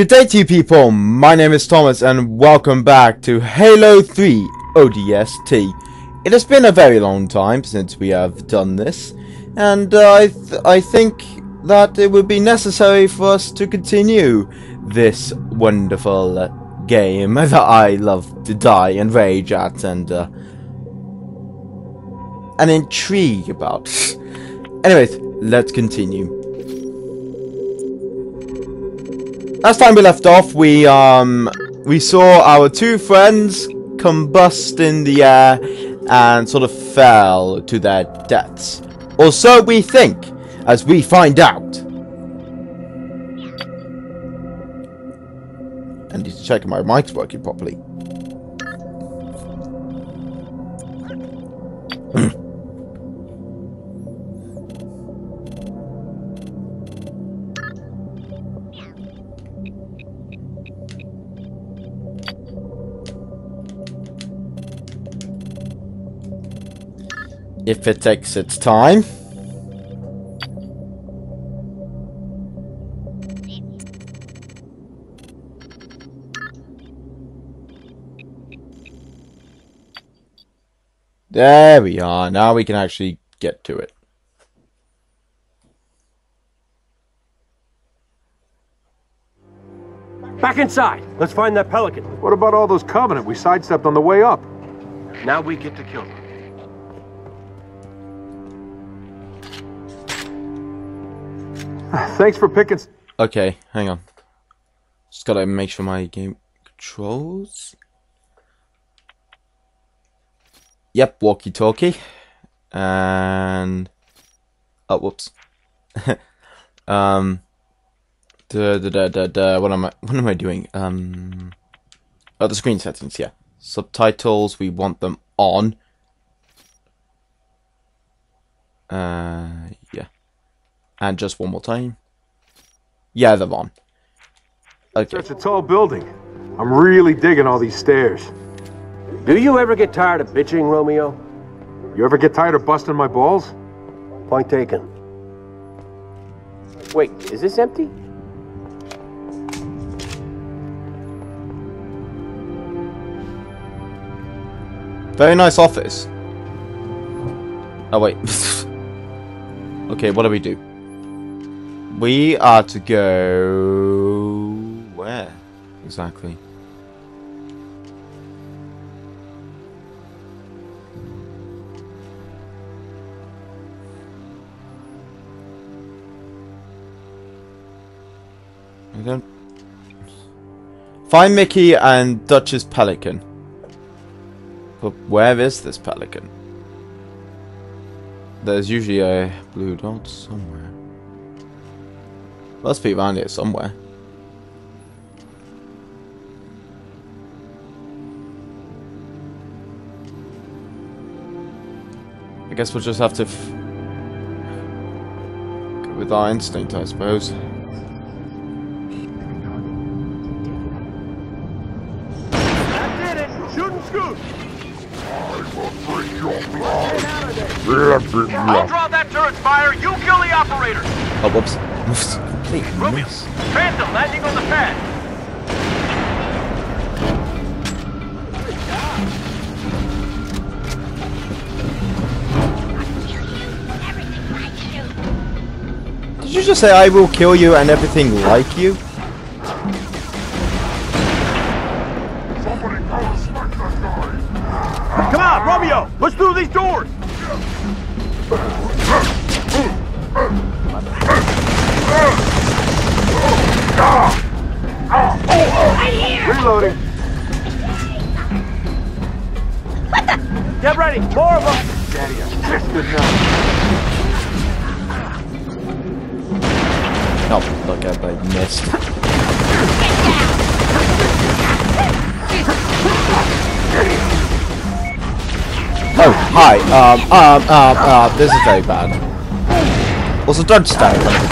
Good day to you people, my name is Thomas and welcome back to Halo 3 ODST. It has been a very long time since we have done this, and uh, I, th I think that it would be necessary for us to continue this wonderful uh, game that I love to die and rage at and uh, and intrigue about. Anyways, let's continue. Last time we left off, we um we saw our two friends combust in the air and sort of fell to their deaths. Or so we think, as we find out. I need to check if my mic's working properly. if it takes its time. There we are. Now we can actually get to it. Back inside. Let's find that pelican. What about all those Covenant we sidestepped on the way up? Now we get to kill them. Thanks for picking... Okay, hang on. Just gotta make sure my game controls. Yep, walkie-talkie. And... Oh, whoops. um... Da, da, da, da, what am I, what am I doing? Um... Oh, the screen settings, yeah. Subtitles, we want them on. Uh, yeah. And just one more time. Yeah, they're on. Okay. Such a tall building. I'm really digging all these stairs. Do you ever get tired of bitching, Romeo? You ever get tired of busting my balls? Point taken. Wait, is this empty? Very nice office. Oh, wait. okay, what do we do? We are to go... Where? Exactly. I don't... Find Mickey and Dutch's Pelican. But where is this Pelican? There's usually a blue dot somewhere. Must be around here somewhere. I guess we'll just have to go with our instinct, I suppose. That did it! Shoot and scoot! I'll draw that turret's fire, you kill the operator! Oh, whoops. Complete Romeo, miss. Phantom landing on the pad! Did you just say I will kill you and everything like you? Um, um, um, um, this is very bad. Also, don't stand in front of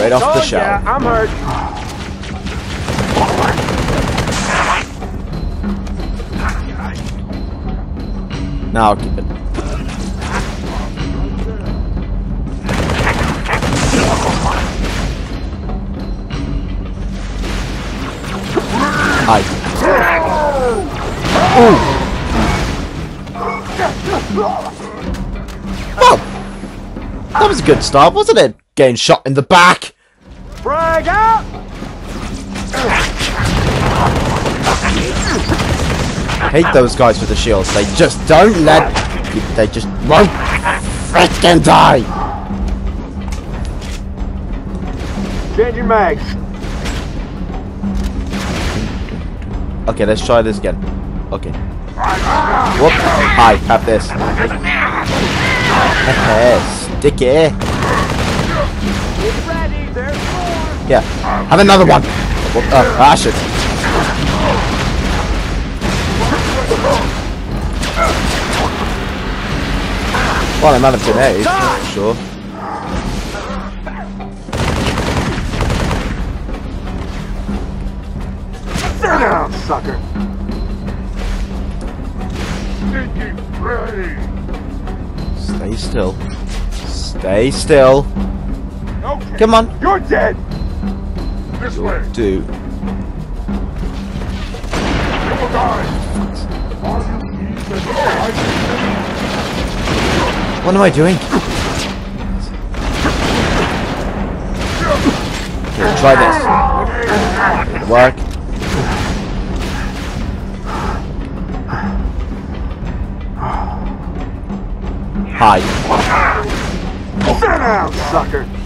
Straight off the Oh, yeah, I'm hurt. Now I'll keep it. Hi. Well, that was a good stop, wasn't it? Getting shot in the back. Frag out! Hate those guys with the shields. They just don't let. They just won't freaking die. Changing mags. Okay, let's try this again. Okay. Whoop. Hi, have this. Sticky. Yeah. Have another one. Uh, ah, shit. Well, I'm out of grenades, sure. Sit down, sucker. Stay still. Stay still. Okay. Come on. You're dead. This You'll do. What am I doing? Here, try this. It'll work. Hi. Sit down, sucker.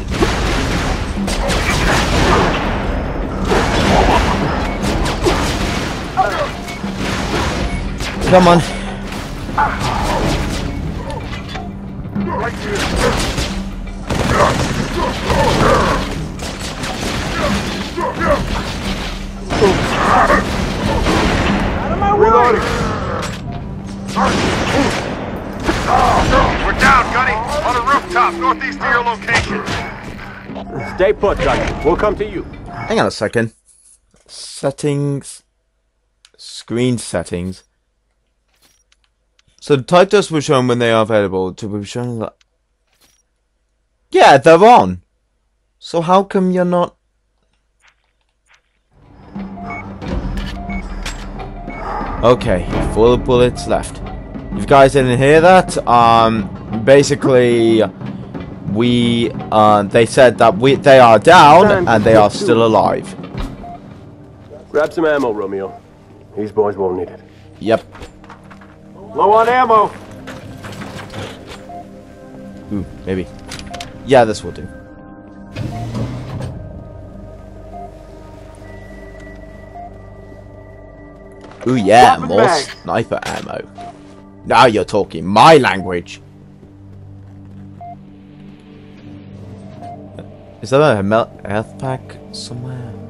Come on. Reloading. We're down, Gunny. On a rooftop, northeast of your location. Stay put, Gunny. We'll come to you. Hang on a second. Settings. Screen settings. So the titles were shown when they are available to be shown that. Yeah, they're on. So how come you're not? Okay, four bullets left. If you guys didn't hear that, um, basically, we, uh, they said that we, they are down and they are still alive. Grab some ammo, Romeo. These boys won't need it. Yep. Low on ammo. Ooh, maybe. Yeah, this will do. Ooh, yeah, more sniper ammo. Now you're talking my language. Is there a health pack somewhere?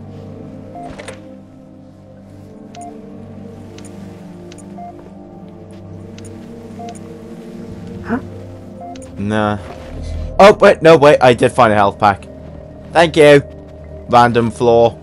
Nah. Oh, wait, no, wait, I did find a health pack. Thank you. Random floor.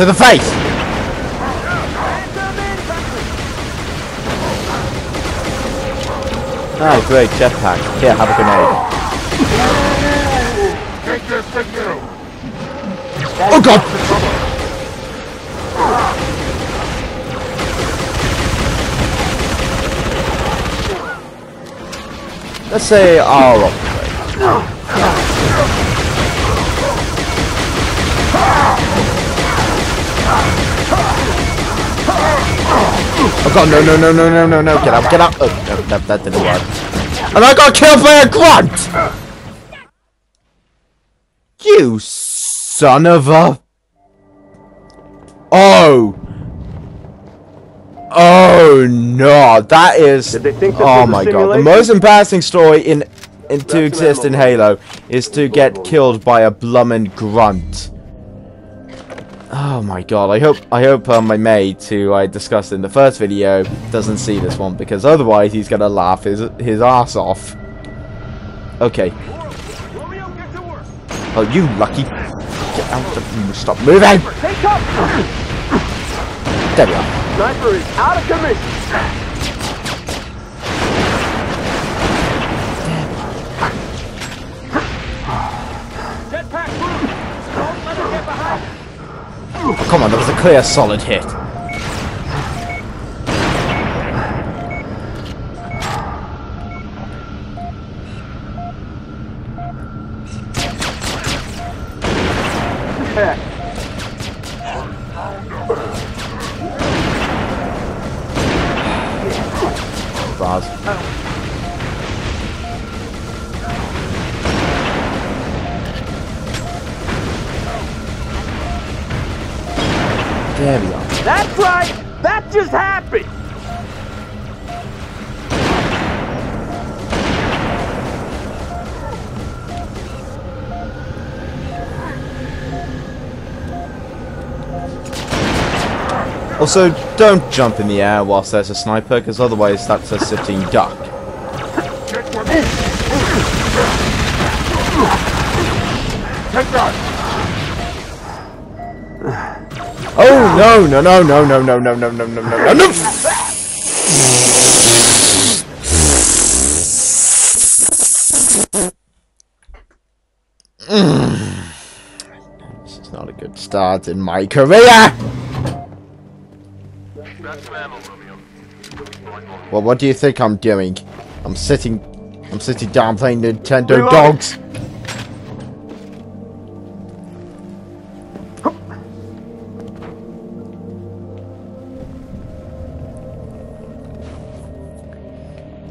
To the face! Ah, great, jetpack. Here, have a grenade. Take this to you! Oh god! Let's say our upgrade. Oh god, no, no, no, no, no, no, no, get up, get up! Oh, no, no, that didn't work. And I got killed by a grunt! You son of a... Oh! Oh no, that is... Did they think this oh my god, the most embarrassing story in, in to That's exist in. Halo is to get killed by a blummin' grunt. Oh my god, I hope I hope uh, my mate, who I discussed in the first video, doesn't see this one, because otherwise he's gonna laugh his, his ass off. Okay. Romeo, get to work! Oh, you lucky. Get out of... Stop moving! There we are. Sniper is out of commission! Come on, that was a clear, solid hit. Also, don't jump in the air whilst there's a sniper, because otherwise that's a sitting duck. Oh no no no no no no no no no no no no no! This is not a good start in my career. Well, what do you think I'm doing? I'm sitting, I'm sitting down playing Nintendo Reload. Dogs.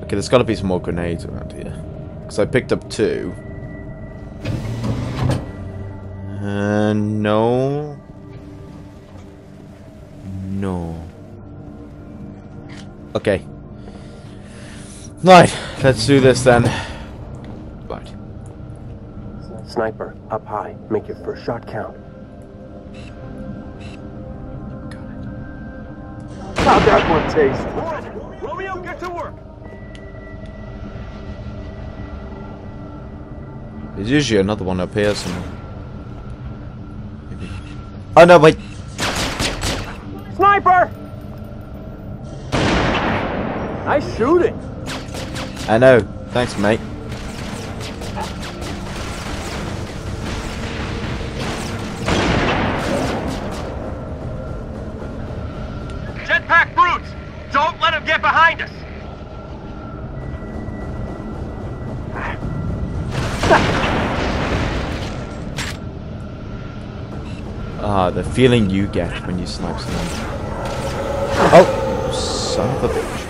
Okay, there's got to be some more grenades around here. Because I picked up two. Uh, no. No. Okay. Right, let's do this then. Right. Sniper, up high. Make your first shot count. How'd that one taste? Romeo, get to work! There's usually another one up here somewhere. Maybe. Oh no, wait. Sniper! Nice shooting. I know. Thanks, mate. Jetpack brutes! Don't let him get behind us! Ah, the feeling you get when you snipe someone. Oh, son of a bitch.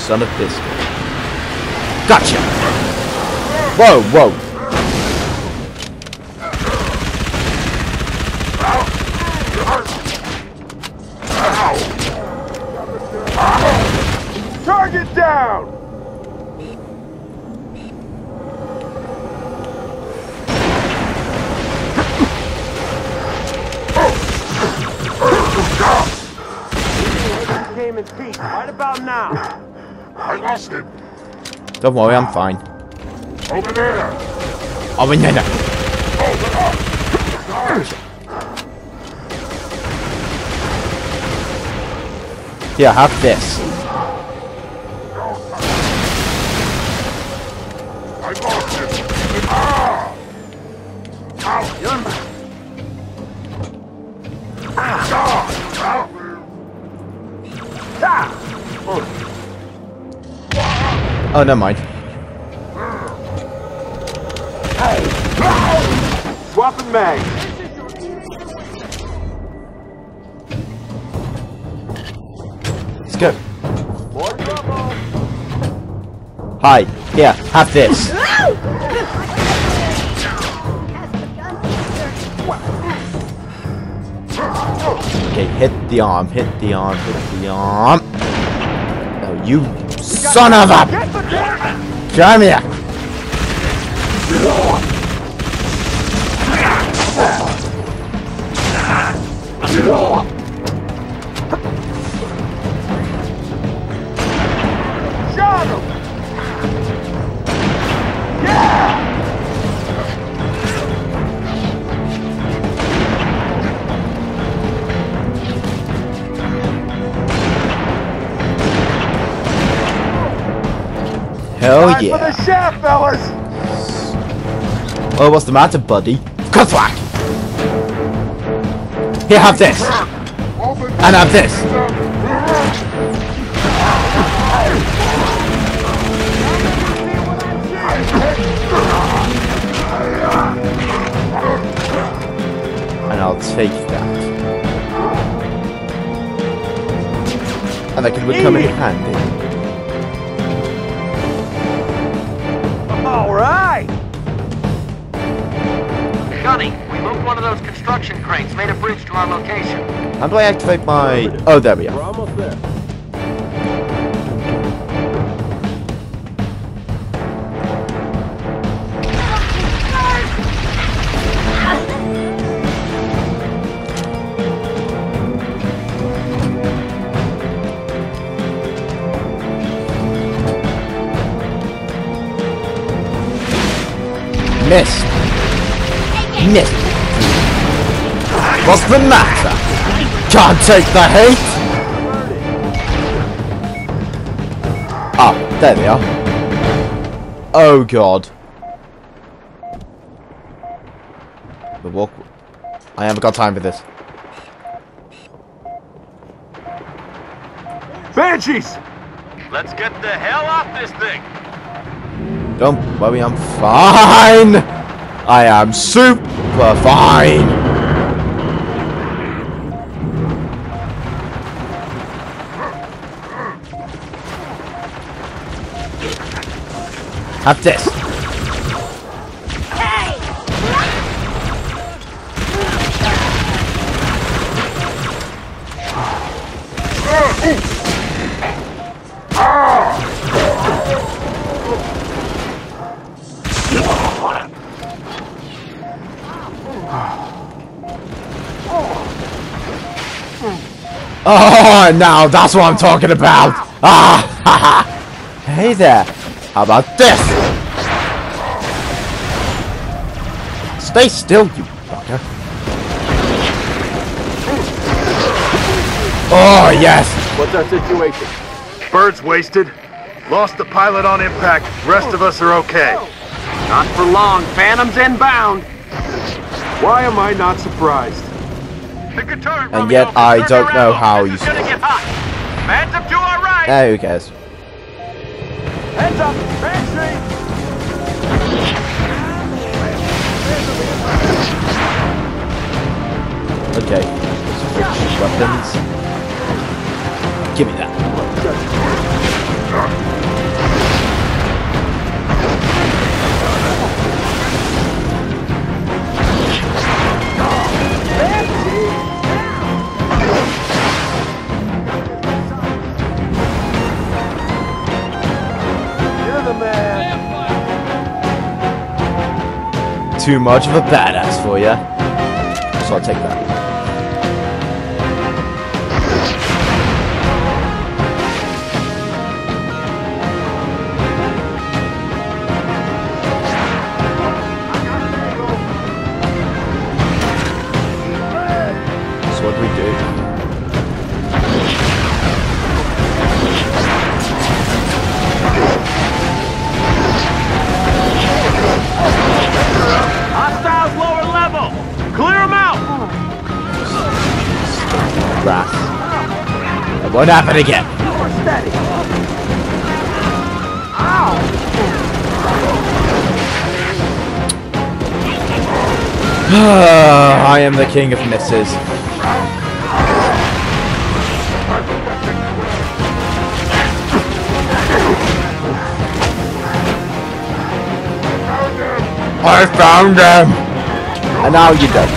Son of biscuit. Gotcha! Whoa, whoa. Don't worry, I'm fine. Over there. Oh, no, no. Here, have this. Oh, never mind. Hey. Swapping mag. Let's go. Hi. Here, have this. Okay, hit the arm, hit the arm, hit the arm. Oh, you son of a... Come here. Oh, what's the matter, buddy? Cutthwack! Here, have this! And have this! And I'll take that. And that can become in handy. One of those construction cranes, made a bridge to our location. How do I activate my... Oh, there we We're are. almost there. Missed. Missed. What's the matter? Can't take the heat? Ah, there they are. Oh god. The walk. I haven't got time for this. Banshees. Let's get the hell off this thing! Don't worry, I'm fine. I am super fine. Have this. Oh, now that's what I'm talking about. Ah, ha, ha. Hey there. How about this? Stay still, you fucker. Oh, yes. What's our situation? Bird's wasted. Lost the pilot on impact. Rest of us are okay. Not for long, Phantom's inbound! Why am I not surprised? Pick And yet I Turn don't know how you is gonna get hot! Hands to our right! Eh, who cares? Heads up. Weapons. Give me that. Too much of a badass for ya. So I'll take that. It won't happen again. I am the king of misses. I found them! And now you're done.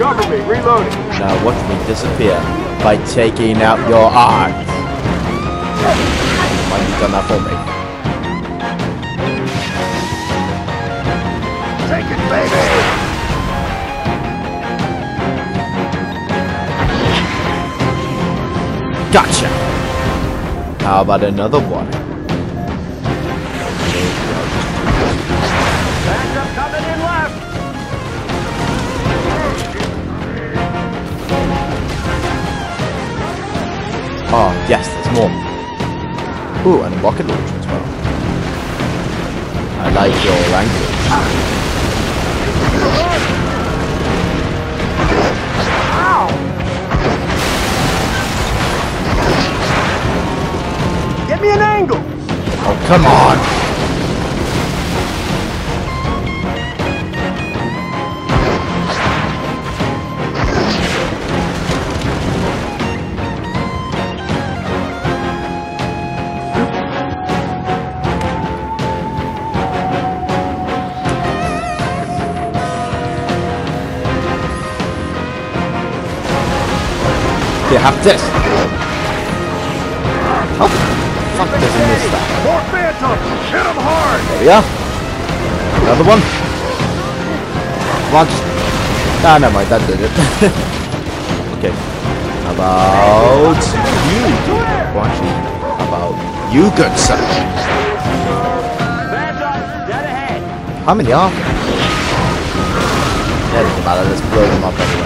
Cover me, reloading. Now watch me disappear by taking out your eyes. Why you done that for me? Take it, baby! Gotcha! How about another one? Ooh, and a rocket launcher as well. I like your language. Get me an angle. Oh, come on! Have this. The fuck does he miss that? More Phantom! Hit him hard! There we are. Another one. Just... Ah, never mind, that did it. okay. How about you? Actually, how about you, good sir? Phantom, dead ahead. How many are there? Yeah, doesn't matter, let's blow them up anyway.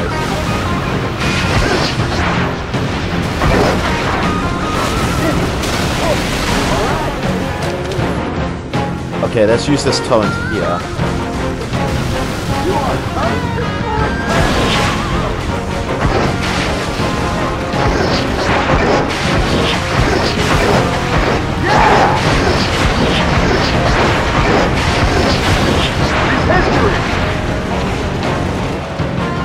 Okay, let's use this torrent here.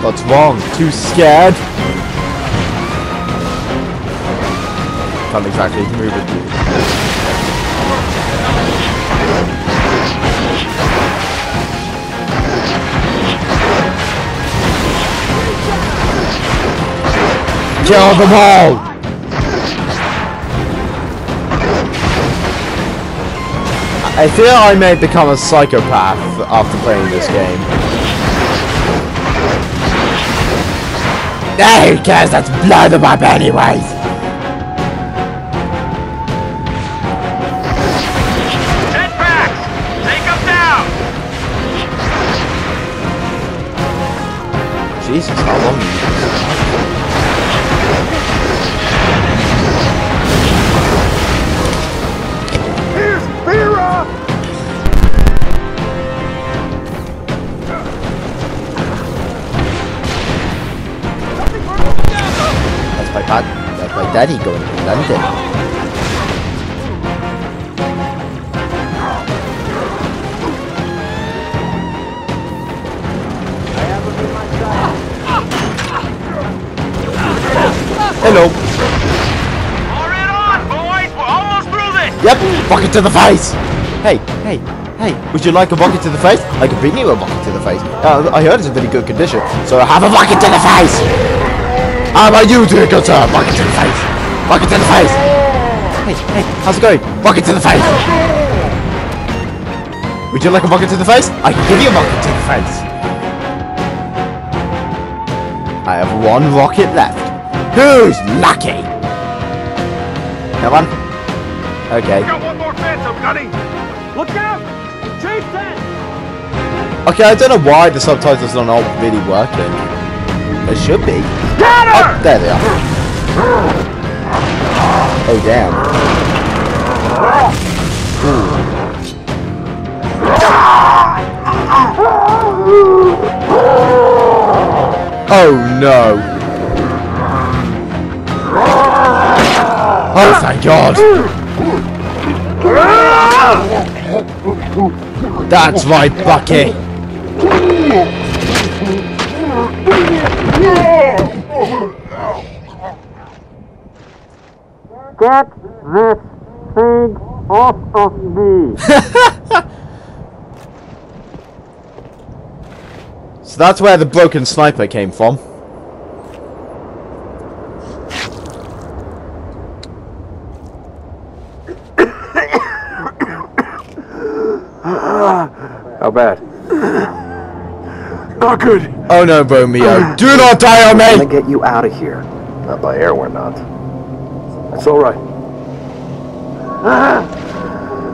What's wrong? Too scared? Can't exactly move it. Kill them all! I feel I may become a psychopath after playing this game. Nah, who cares? Let's blow them up anyways! Jetpacks! Take them down! Jesus, how long daddy going to London. Hello. Pour it on, boys! We're almost through this! Yep, bucket to the face. Hey, hey, hey, would you like a bucket to the face? I could bring you a bucket to the face. Uh, I heard it's in pretty good condition, so have a bucket to the face. How about you it, good sir? Bucket to the face. Bucket to the face. Hey, hey, how's it going? Bucket to the face. Would you like a bucket to the face? I can give you a bucket to the face. I have one rocket left. Who's lucky? Come on. Okay. Got one more Phantom, Gunny! Look out! Chase that! Okay, I don't know why the subtitles are not really working. They should be. Oh, there they are. Oh, damn. Oh, no. Oh, thank God! That's right, Bucky! Get this thing off of me! So that's where the broken sniper came from. How bad? Not good. Oh no, Romeo. Do not die on me! I'm gonna get you out of here. Not by air, we're not. That's all right.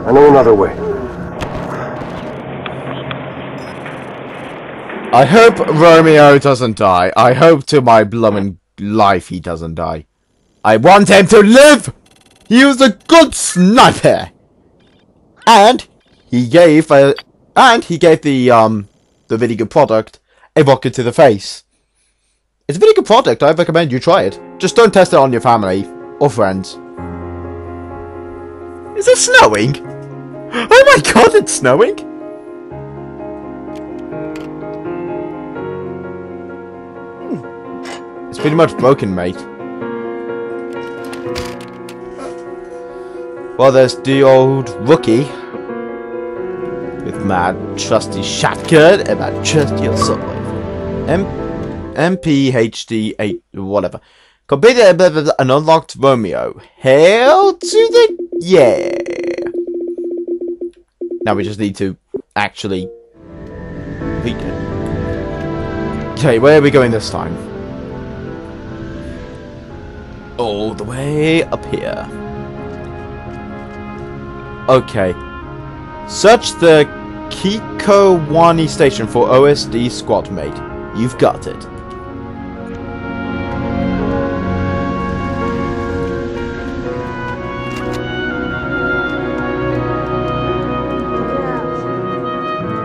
I know another way. I hope Romeo doesn't die. I hope to my bloomin' life he doesn't die. I want him to live! He was a good sniper! And he gave a, and he gave the um the really good product a rocket to the face. It's a really good product. I recommend you try it. Just don't test it on your family friends. Is it snowing? Oh my god, it's snowing! Hmm. It's pretty much broken, mate. Well, there's the old rookie. With my trusty shotgun and my trusty assault rifle. M MPHD 8 whatever. Completed an unlocked Romeo. Hail to the yeah. Now we just need to actually. Okay, where are we going this time? All the way up here. Okay. Search the Kikowani station for ODST squad mate. You've got it.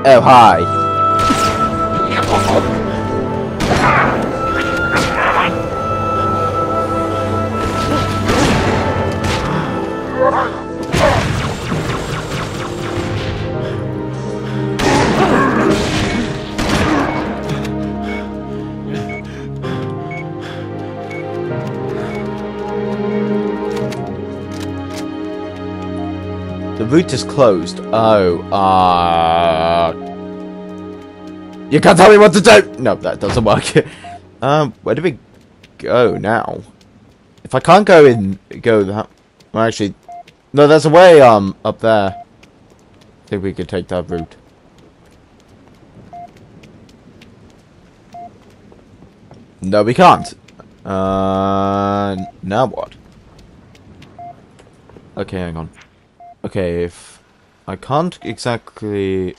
Oh, hi. Route is closed. Oh, uh... You can't tell me what to do! No, that doesn't work. um, where do we go now? If I can't go in, go that... Well, actually... No, there's a way, um, up there. I think we could take that route. No, we can't. Uh, now what? Okay, hang on. Okay, if I can't exactly...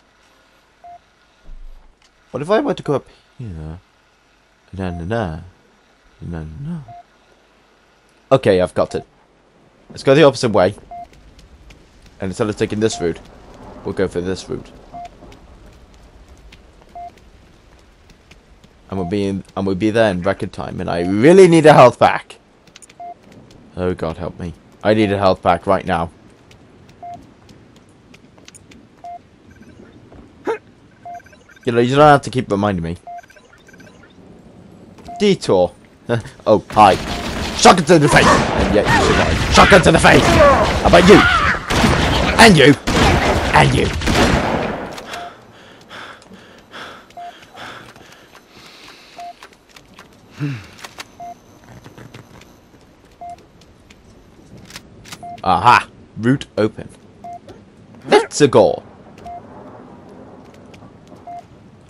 What if I were to go up here? Na na na. Na na. Okay, I've got it. Let's go the opposite way. And instead of taking this route, we'll go for this route. And we'll be in, and we'll be there in record time. And I really need a health pack. Oh God, help me! I need a health pack right now. You know, you don't have to keep reminding me. Detour. oh, hi. Shotgun to the face! And yet you survive. Shotgun to the face! How about you? And you! And you! Aha! Route open. Let's go!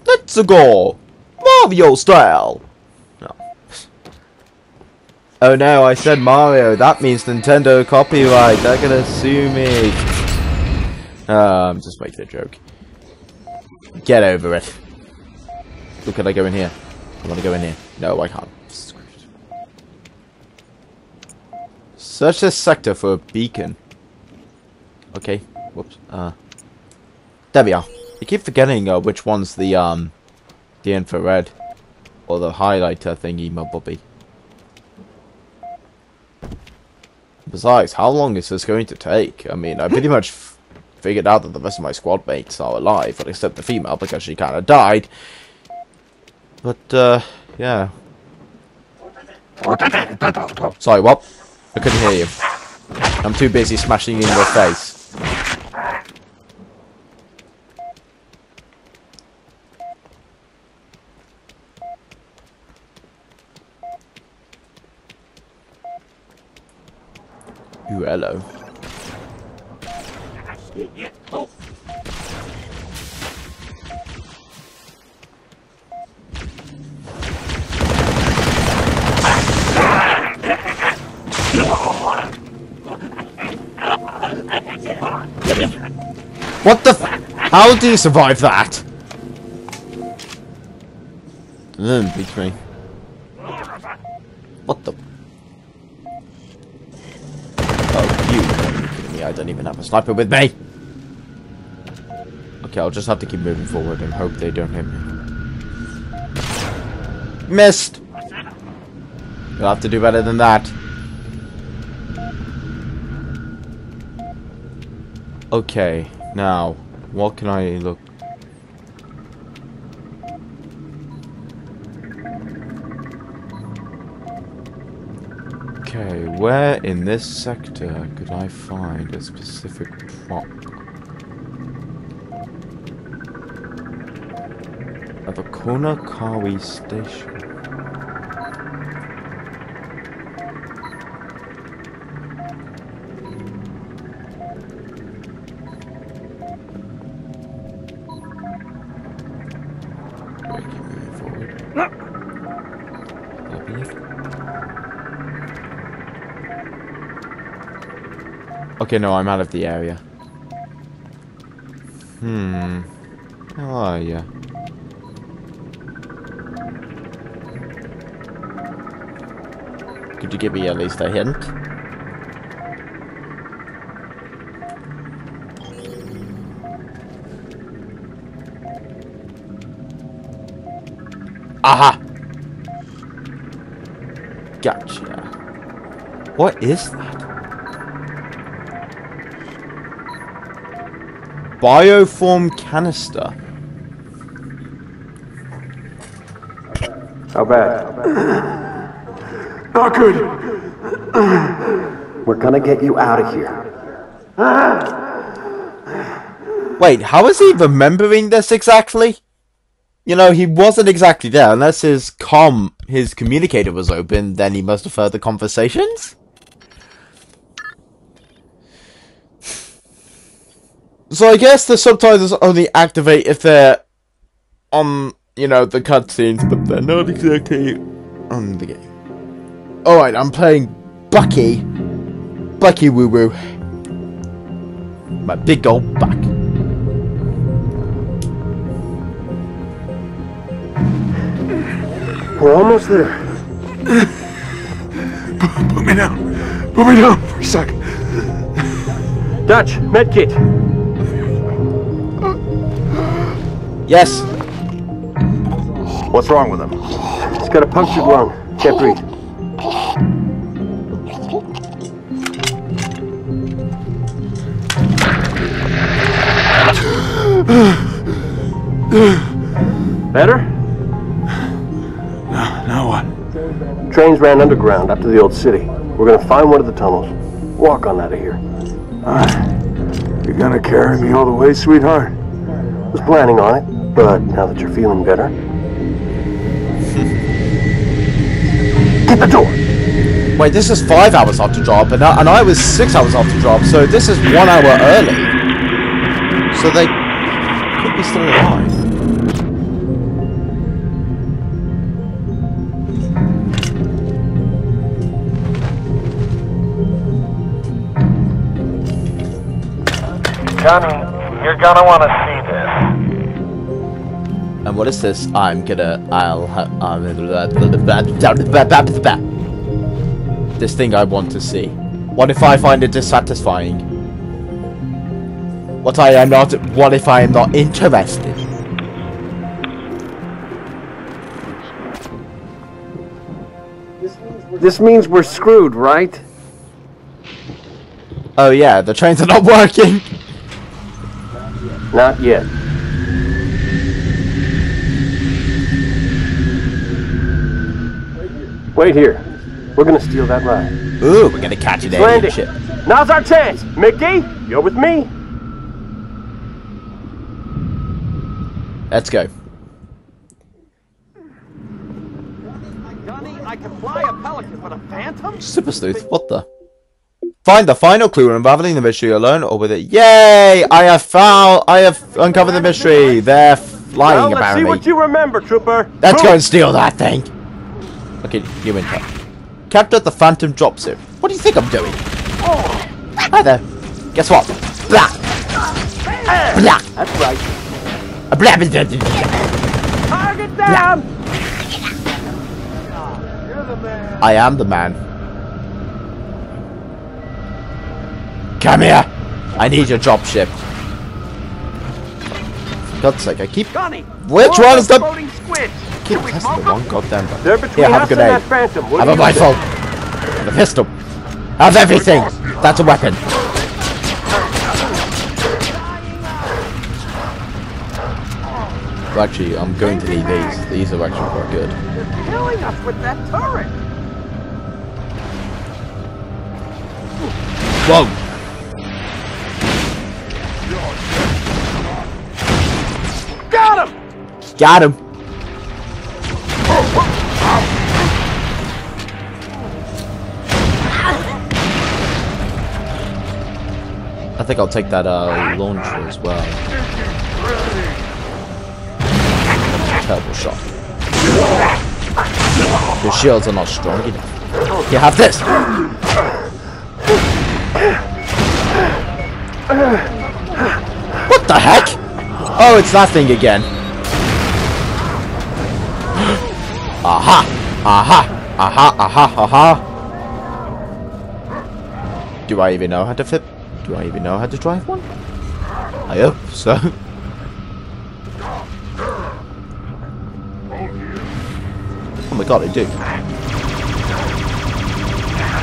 Let's go! Mario style! No. Oh no, I said Mario. That means Nintendo copyright. They're gonna sue me. Uh, I'm just making a joke. Get over it. Look, can I go in here? I want to go in here. No, I can't. Search this sector for a beacon. Okay. Whoops. Uh. There we are. I keep forgetting uh, which one's the um, the infrared or the highlighter thingy, my bobby. Besides, how long is this going to take? I mean, I pretty much figured out that the rest of my squad mates are alive, except the female because she kind of died. But, uh, yeah. Sorry, what? I couldn't hear you. I'm too busy smashing you in your face. Hello. What the How do you survive that? Then beat me. What the? Oh, you gotta be kidding me. I don't even have a sniper with me. Okay, I'll just have to keep moving forward and hope they don't hit me. Missed! You'll have to do better than that. Okay, now, what can I look... Okay, where in this sector could I find a specific prop? At the Kikowani station. Okay, no, I'm out of the area. Hmm. How are ya? Could you give me at least a hint? Aha! Gotcha. What is that? Bioform canister. How bad? Not good. We're gonna get you out of here. Wait, how is he remembering this exactly? You know, he wasn't exactly there. Unless his com, his communicator was open, then he must have heard the conversations? So I guess the subtitles only activate if they're on, you know, the cutscenes, but they're not exactly on the game. Alright, I'm playing Bucky. Bucky Woo Woo. My big old buck. We're almost there. Put me down. Put me down for a second. Dutch, medkit. Yes. What's wrong with him? He's got a punctured lung. Can't breathe. Better? No, Now what? Trains ran underground up to the old city. We're gonna find one of the tunnels. Walk on out of here. You're gonna carry me all the way, sweetheart? Was planning on it, but now that you're feeling better. Get the door! Wait, this is five hours after job, and I, and I was six hours after job, so this is one hour early. So they could be still alive. Johnny, you're gonna want to see this. And what is this? I'm gonna. I'll. Um, this thing I want to see. What if I find it dissatisfying? What I am not. What if I am not interested? This means we're screwed, right? Oh yeah, the trains are not working. Not yet. Wait here. We're gonna steal that ride. Ooh, we're gonna catch it. alien Landing. ship. Now's our chance. Mickey, you're with me. Let's go. Gunny, I can fly a pelican, but a phantom? Super sleuth, what the? Find the final clue unraveling the mystery alone or with it. Yay! I have found. I have uncovered the mystery. They're flying Now let's see what you remember, Trooper. Let's go and steal that thing. Okay, you win that. Capture the phantom dropship. What do you think I'm doing? Oh. Hi there. Guess what? Blah. Blah. That's right. Blah, blah, blah, blah, blah. Target down. I am the man. Come here. I need your dropship. For God's sake, I keep Gunny! Which one is the- squid! Keep pressing the smoke 'em? one goddamn button. They're between Here, have a us and grenade. phantom. Have a you rifle. say? And a pistol. Have everything. That's a weapon. Well, actually, I'm going to need these. These are actually quite good. You're killing us with that turret! Whoa! Got him. Got him! I think I'll take that uh, launcher as well. Terrible shot. Your shields are not strong enough. You have this! What the heck? Oh, it's that thing again. Aha! Aha! Aha! Aha! Aha! Do I even know how to flip? Do I even know how to drive one? I hope so. Oh my god, I do.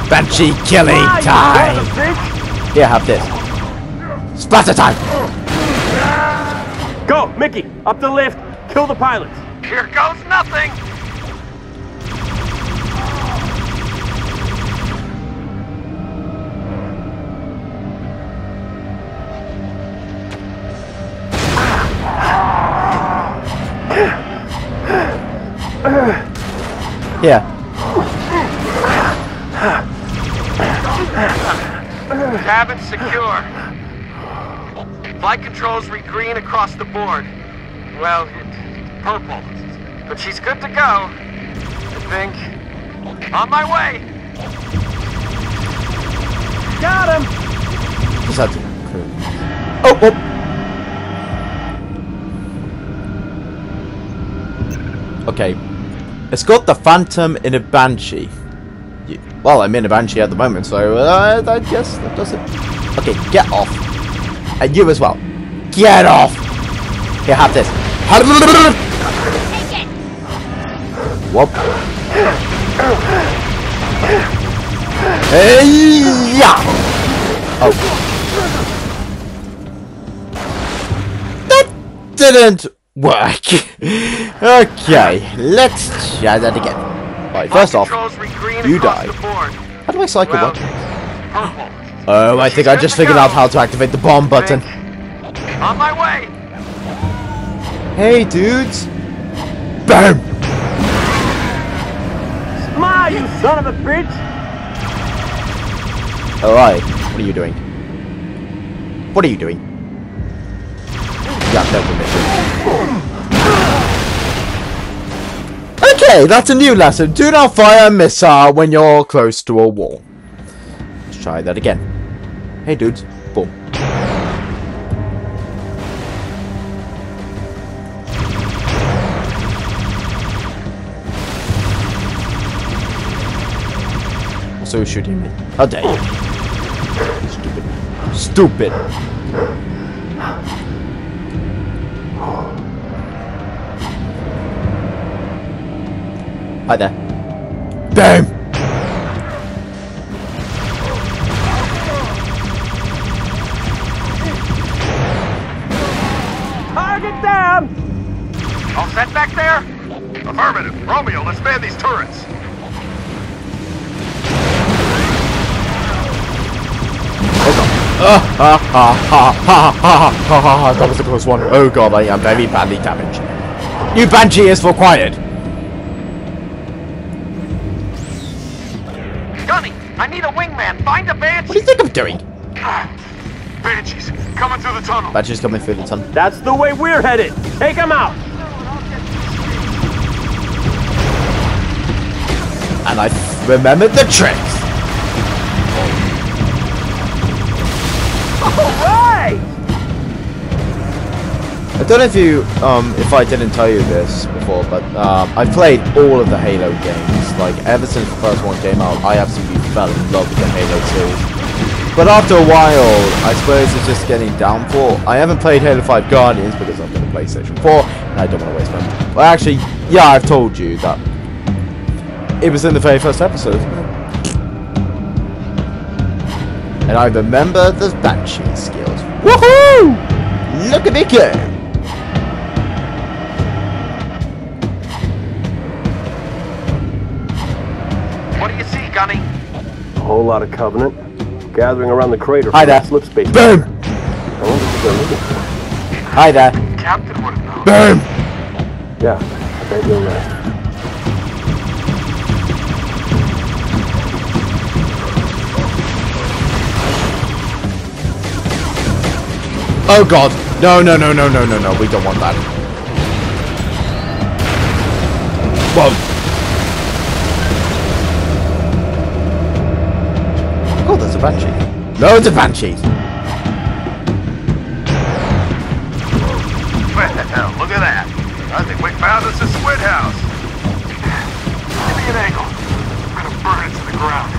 Banshee killing time! son of. Here, have this. Splatter time! Go, Mickey. Up the lift. Kill the pilots. Here goes nothing! Here. Cabin secure. Flight controls read green across the board. Well, purple. But she's good to go. I think. On my way! Got him. Just had to. Oh, oh! Okay. It's got the Phantom in a Banshee. Y- Well, I'm in a Banshee at the moment, so uh, I guess that does it. Okay, get off. And you as well. Get off! Here, have this. Whoop. Hey, yeah! Oh. That didn't work. okay, let's try that again. Right, first off, controls read green you across die. how do I cycle Well, weapons? Oh, I think I just figured out how to activate the bomb button. On my way! Hey, dudes. Bam! Smile, you son of a bitch. Alright, what are you doing? What are you doing? No permission. Okay, that's a new lesson. Do not fire a missile when you're close to a wall. Let's try that again. Hey dudes. Boom. Also shooting me. How dare you? Stupid. Stupid. Hi there. Damn! Target down! All set back there? Affirmative. Romeo, let's man these turrets. that was a close one. Oh god, I am very badly damaged. New Banshee is required. Gunny, I need a wingman. Find a Banshee! What do you think I'm doing? Banshees, coming through the tunnel. Banshee's coming through the tunnel. That's the way we're headed. Take them out. And I remembered the tricks. Don't know if you, um, if I didn't tell you this before, but um, I've played all of the Halo games. Like ever since the first one came out, I absolutely fell in love with the Halo series. But after a while, I suppose it's just getting downfall. I haven't played Halo 5 Guardians because I've got a PlayStation 4, and I don't want to waste my time. Well, actually, yeah, I've told you that. It was in the very first episode. And I remember the Banshee skills. Woohoo! Look at me go! Whole lot of Covenant. Gathering around the crater Hi there. that slip space. Boom! I wonder what they're looking for. Hi there. Captain would have known. Boom! Yeah, I bet you're right. Oh god. No, no, no, no, no, no, no. We don't want that. Whoa. Banshee. Loads of banshees. Well, look at that. I think we found us a squid house. Give me an angle. I'm gonna burn it to the ground.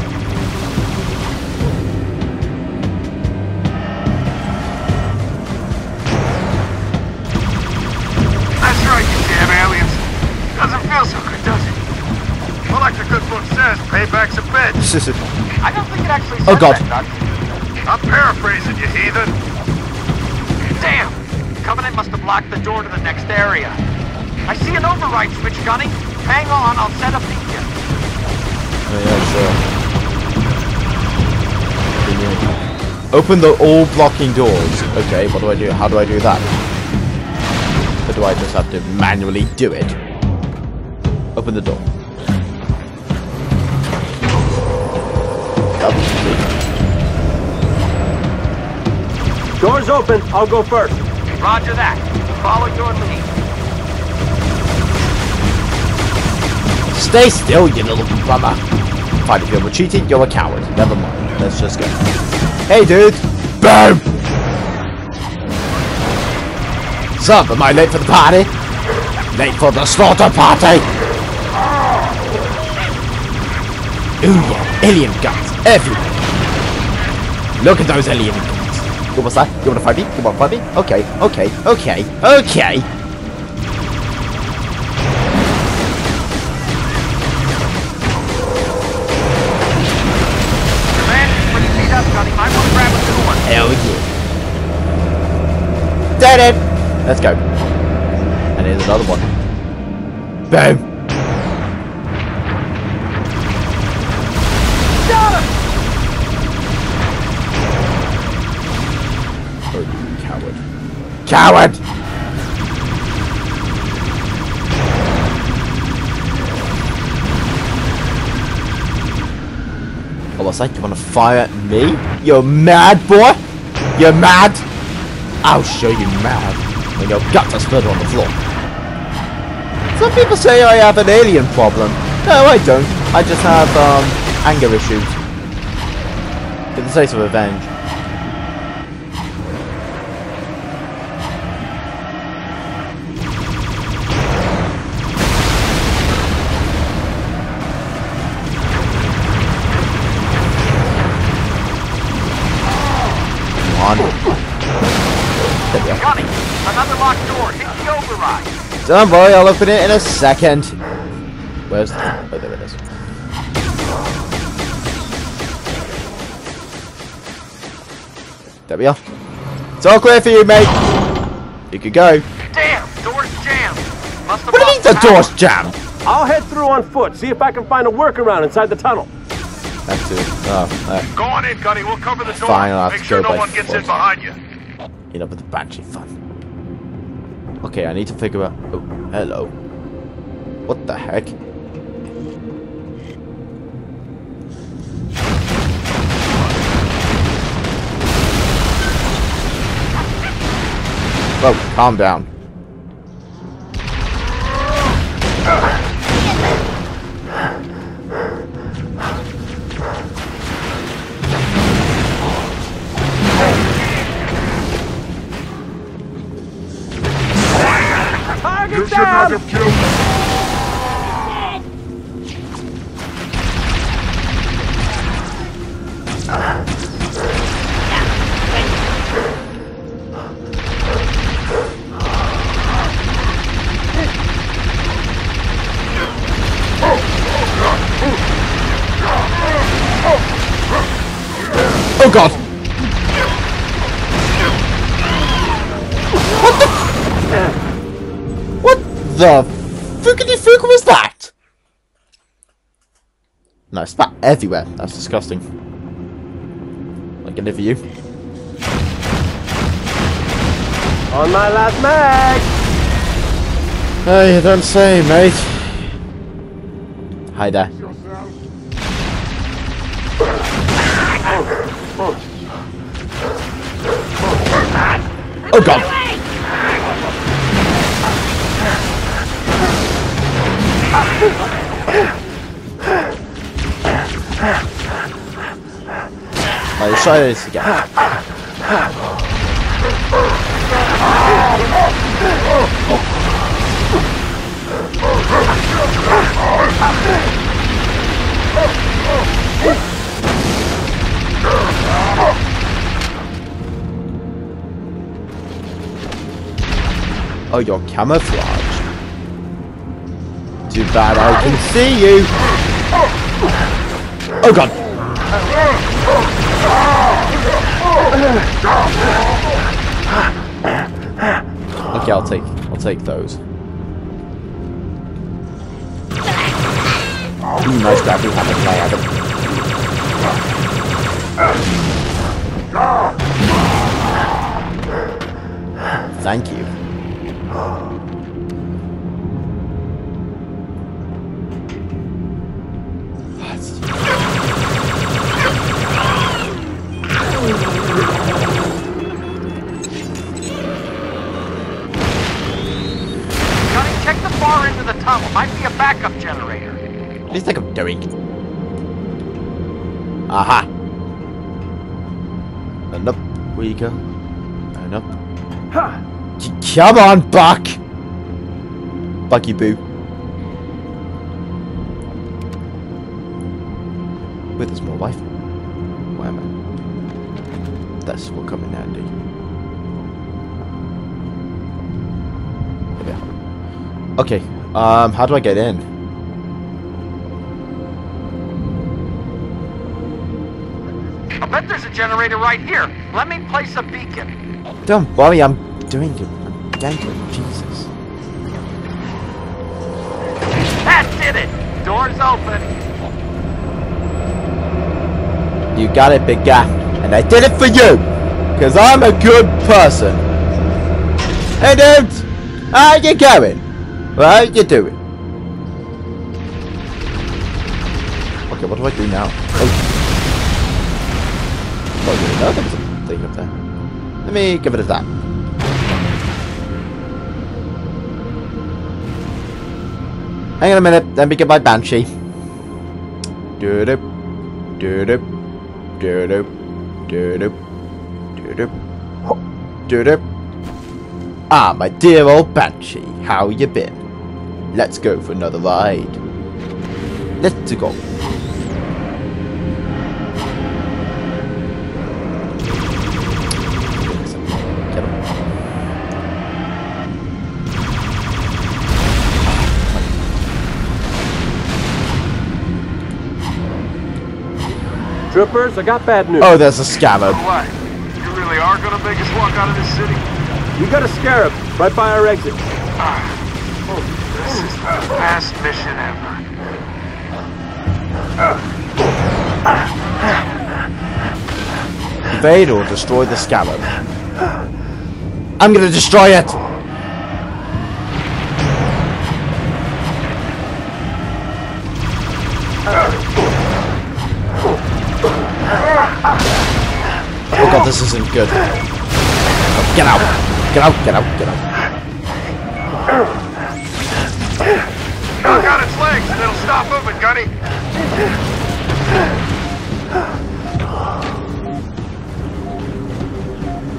That's right, you damn aliens. Doesn't feel so good, does it? Well, like the good book says, payback's a bitch. I don't think it actually oh, says Oh, God. that, I'm paraphrasing, you heathen. Damn! Covenant must have blocked the door to the next area. I see an override switch, Gunny. Hang on, I'll set a beacon. Oh, yeah, sure. Uh, Open the all blocking doors. Okay, what do I do? How do I do that? Or do I just have to manually do it? Open the door. Doors open. I'll go first. Roger that. Follow your lead. Stay still, you little bummer. Fine, if you're cheating, you're a coward. Never mind. Let's just go. Hey, dude. Boom! Sup, am I late for the party? Late for the slaughter party! Ooh yeah, alien guns everywhere. Look at those alien guns. What was that? You wanna fight me? You wanna fight me? Okay, okay, okay, okay. Hell yeah. Dead it! Let's go. And here's another one. Boom! Coward! Oh, what's that? You want to fire at me? You're mad, boy? You're mad? I'll show you mad when your guts are split on the floor. Some people say I have an alien problem. No, I don't. I just have, um, anger issues. In the sake of revenge. On. There we are. Another locked door. Hit the override. Don't worry, I'll open it in a second. Where's the... Oh, there it is. There we are. It's all clear for you, mate. You could go. Damn, door Must have What do you mean the door's jammed? I'll head through on foot, see if I can find a workaround inside the tunnel. That's it. Oh, uh, Go on in, Gunny. We'll cover the door. Fine, I'll have Make to sure go no one gets in behind you. you know, with the banshee fun. Okay, I need to figure out. Oh, hello. What the heck? Whoa, calm down. Everywhere. That's disgusting. Like an you. On my last mag! Hey, you don't say, mate. Hi there. Oh god! This. Oh, you're camouflaged. Too bad I can see you. Oh god. Okay, I'll take I'll take those. Ooh, nice grappling hammer, have it? Thank you. Tunnel. Might be a backup generator. What do you think I'm doing? Aha! And up we go. And up. C- Come on, Buck! Bucky Boo. With a small rifle. Why am I? That's what come in handy. There. Okay, um, how do I get in? I bet there's a generator right here. Let me place a beacon. Don't worry, I'm doing it. I'm ganking. Jesus. That did it. Door's open. You got it, big guy. And I did it for you. Because I'm a good person. Hey, dude. How you going? What you doing? Okay, what do I do now? Oh. Oh, yeah, no, there a thing up there. Let me give it a that. Hang on a minute, let me get my banshee. Do do do do do do do do do do do Ah, my dear old banshee, how you been? Let's go for another ride. Let's go. Troopers, I got bad news. Oh, there's a scabbard. What? You really are gonna make us walk out of this city? You got a scarab right by our exit. Ah. This is the best mission ever. Evade or destroy the scarab. I'm gonna destroy it! Oh god, this isn't good. Get out! Get out, get out, get out.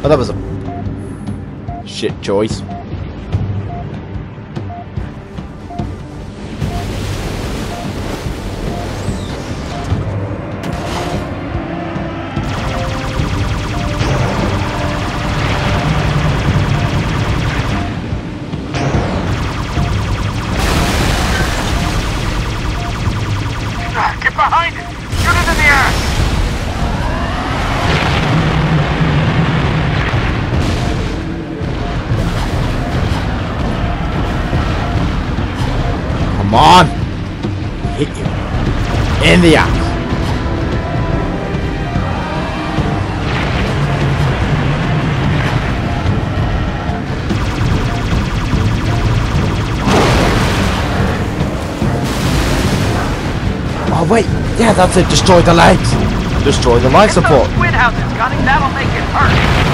Oh, that was a shit choice. In the ass. Oh wait, yeah, that's it. Destroy the legs. Destroy the life support. Squid houses, Gunny. That'll make it hurt.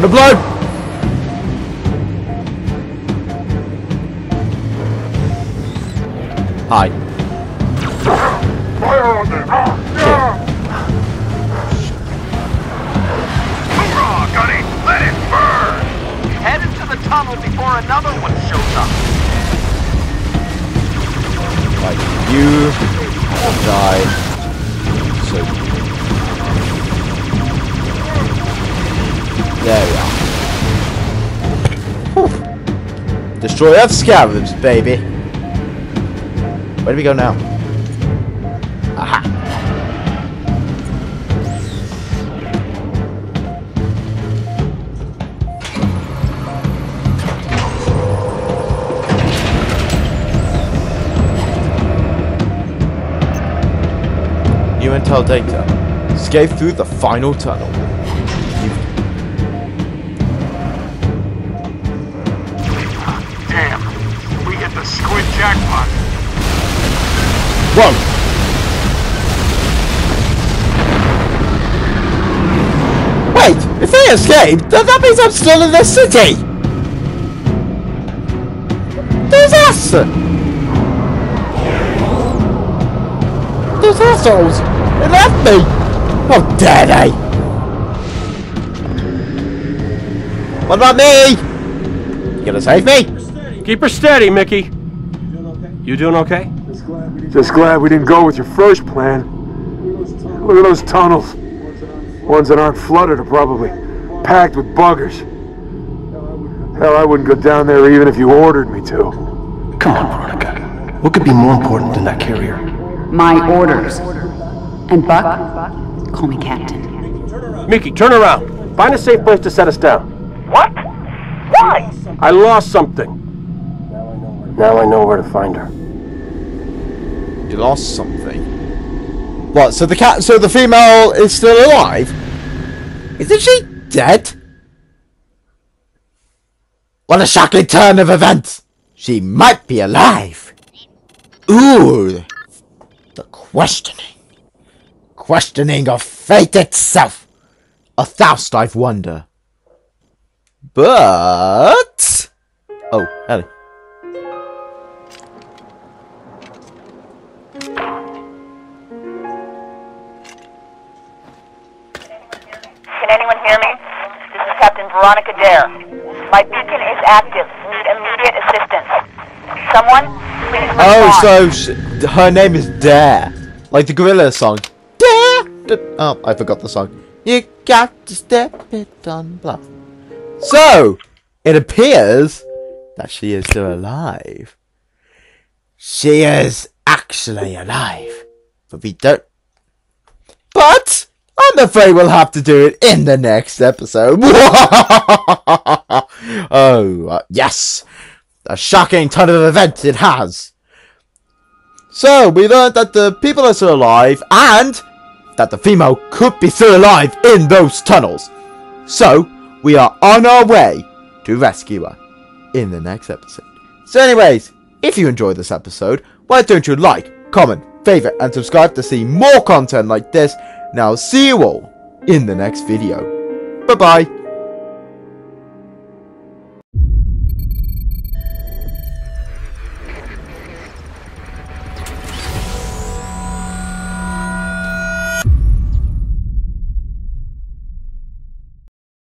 Gonna blow. There we are. Whew. Destroy that scarabs, baby. Where do we go now? Aha. New intel data. Escape through the final tunnel. Wait! If they escaped, then that means I'm still in the city! Disaster! Those assholes! They left me! How dare they! What about me? You gonna save me? Keep her steady, Mickey. You doing okay? Just glad we didn't go with your first plan. Look at those tunnels. Ones that aren't flooded are probably packed with buggers. Hell, I wouldn't go down there even if you ordered me to. Come on, Veronica. What could be more important than that carrier? My orders. And Buck, call me Captain. Mickey, turn around. Find a safe place to set us down. What? Why? I lost something. Now I know where to find her. Lost something. What? So the cat? So the female is still alive? Isn't she dead? What a shocking turn of events! She might be alive. Ooh, the questioning, questioning of fate itself. A thoust I've wonder. But oh, Ellie. Can anyone hear me? This is Captain Veronica Dare. My beacon is active. Need immediate assistance. Someone, please. Oh, so sh her name is Dare. Like the Gorillaz song. Dare! D- Oh, I forgot the song. You got to step it on blah. So, it appears that she is still alive. She is actually alive. But we don't. But I'm afraid we'll have to do it in the next episode. oh, uh, yes. A shocking turn of events it has. So, we learned that the people are still alive and that the female could be still alive in those tunnels. So, we are on our way to rescue her in the next episode. So, anyways, if you enjoyed this episode, why don't you like, comment, favorite, and subscribe to see more content like this. I'll see you all in the next video. Bye bye.